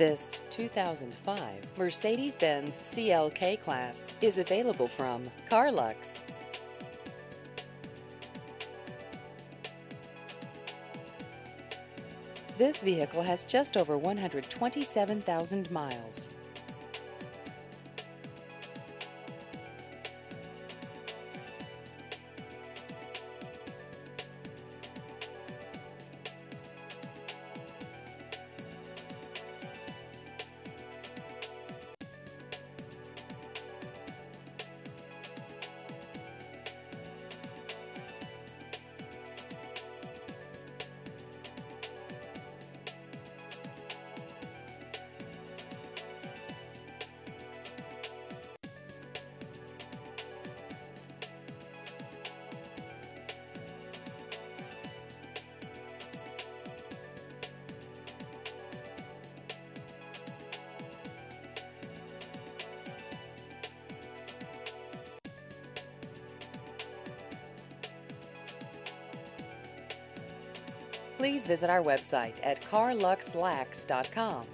This 2005 Mercedes-Benz CLK Class is available from Carlux. This vehicle has just over 127,000 miles. Please visit our website at carluxlax.com.